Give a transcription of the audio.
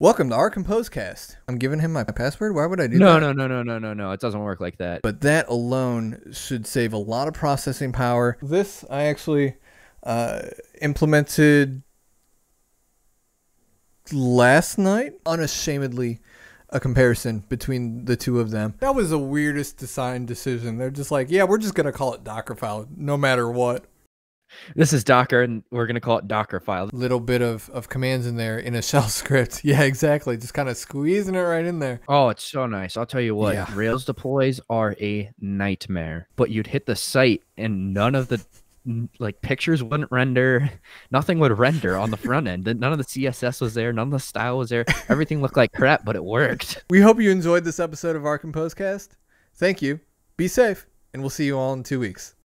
Welcome to OurComposeCast. I'm giving him my password. Why would I do that? No, that? no, no, no, no, no, no. It doesn't work like that. But that alone should save a lot of processing power. This I actually uh, implemented last night. Unashamedly, a comparison between the two of them. That was the weirdest design decision. They're just like, yeah, we're just gonna call it Dockerfile, no matter what. This is Docker, and we're gonna call it Dockerfile. Little bit of, of commands in there in a shell script. Yeah, exactly. Just kind of squeezing it right in there. Oh, it's so nice. I'll tell you what. Yeah. Rails deploys are a nightmare. But you'd hit the site, and none of the like pictures wouldn't render. Nothing would render on the front end. None of the CSS was there. None of the style was there. Everything looked like crap, but it worked. We hope you enjoyed this episode of OurComposeCast. Thank you. Be safe, and we'll see you all in two weeks.